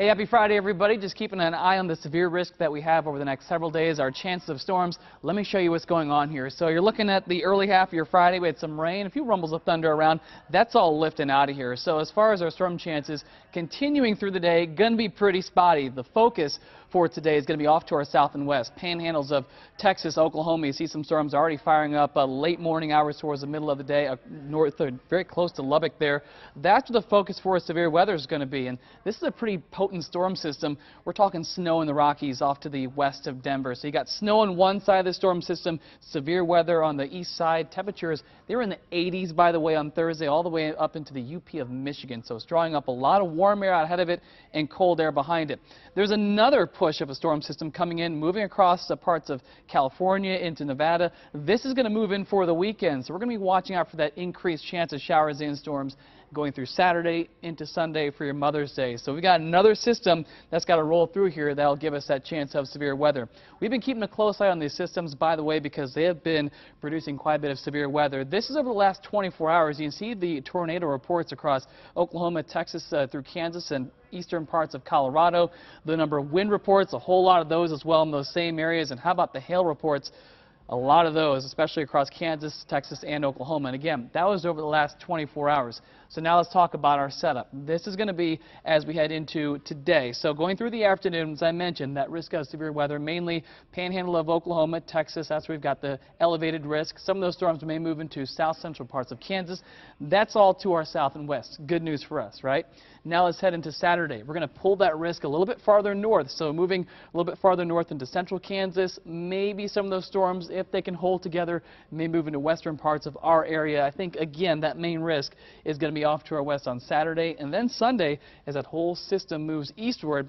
Hey, happy Friday, everybody. Just keeping an eye on the severe risk that we have over the next several days, our chances of storms. Let me show you what's going on here. So you're looking at the early half of your Friday. We had some rain, a few rumbles of thunder around. That's all lifting out of here. So as far as our storm chances, continuing through the day, going to be pretty spotty. The focus for today is going to be off to our south and west. Panhandles of Texas, Oklahoma, you see some storms already firing up uh, late morning hours towards the middle of the day, uh, north, uh, very close to Lubbock there. That's where the focus for severe weather is going to be. And this is a pretty potent storm system. We're talking snow in the Rockies off to the west of Denver. So you got snow on one side of the storm system, severe weather on the east side. Temperatures, they were in the 80s, by the way, on Thursday, all the way up into the UP of Michigan. So it's drawing up a lot of warm air ahead of it and cold air behind it. There's another push of a storm system coming in, moving across the parts of California into Nevada. This is going to move in for the weekend, so we're going to be watching out for that increased chance of showers and storms going through Saturday into Sunday for your Mother's Day. So we've got another system that's got to roll through here that'll give us that chance of severe weather. We've been keeping a close eye on these systems, by the way, because they have been producing quite a bit of severe weather. This is over the last 24 hours. You can see the tornado reports across Oklahoma, Texas, uh, through Kansas, and eastern parts of Colorado. The number of wind reports, a whole lot of those as well in those same areas. And how about the hail reports? A lot of those, especially across Kansas, Texas, and Oklahoma. And again, that was over the last 24 hours. So now let's talk about our setup. This is going to be as we head into today. So going through the afternoon, as I mentioned, that risk of severe weather, mainly panhandle of Oklahoma, Texas. That's where we've got the elevated risk. Some of those storms may move into south central parts of Kansas. That's all to our south and west. Good news for us, right? Now let's head into Saturday. We're going to pull that risk a little bit farther north. So moving a little bit farther north into central Kansas, maybe some of those storms if they can hold together, may move into western parts of our area. I think, again, that main risk is going to be off to our west on Saturday. And then Sunday, as that whole system moves eastward,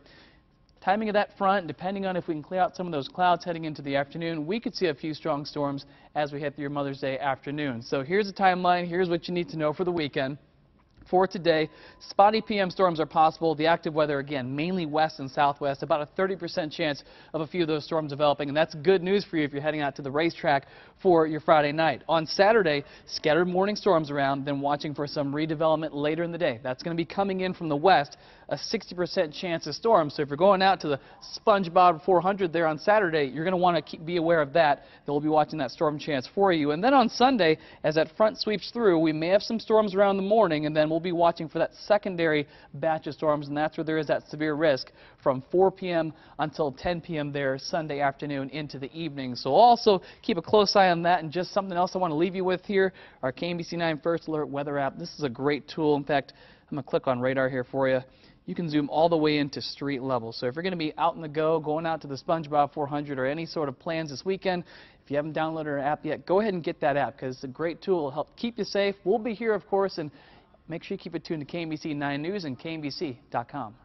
Timing of that front, depending on if we can clear out some of those clouds heading into the afternoon, we could see a few strong storms as we head through your Mother's Day afternoon. So here's a timeline. Here's what you need to know for the weekend for today. Spotty PM storms are possible. The active weather, again, mainly west and southwest. About a 30% chance of a few of those storms developing. And that's good news for you if you're heading out to the racetrack for your Friday night. On Saturday, scattered morning storms around, then watching for some redevelopment later in the day. That's going to be coming in from the west, a 60% chance of storms. So if you're going out to the SpongeBob 400 there on Saturday, you're going to want to be aware of that. They'll be watching that storm chance for you. And then on Sunday, as that front sweeps through, we may have some storms around the morning, and then we'll be watching for that secondary batch of storms, and that's where there is that severe risk from 4 p.m. until 10 p.m. there Sunday afternoon into the evening. So also keep a close eye on that. And just something else I want to leave you with here, our KMBC 9 First Alert weather app. This is a great tool. In fact, I'm going to click on radar here for you you can zoom all the way into street level. So if you're going to be out in the go, going out to the SpongeBob 400 or any sort of plans this weekend, if you haven't downloaded our app yet, go ahead and get that app because it's a great tool. It'll help keep you safe. We'll be here, of course, and Make sure you keep it tuned to KMBC 9 News and KMBC.com.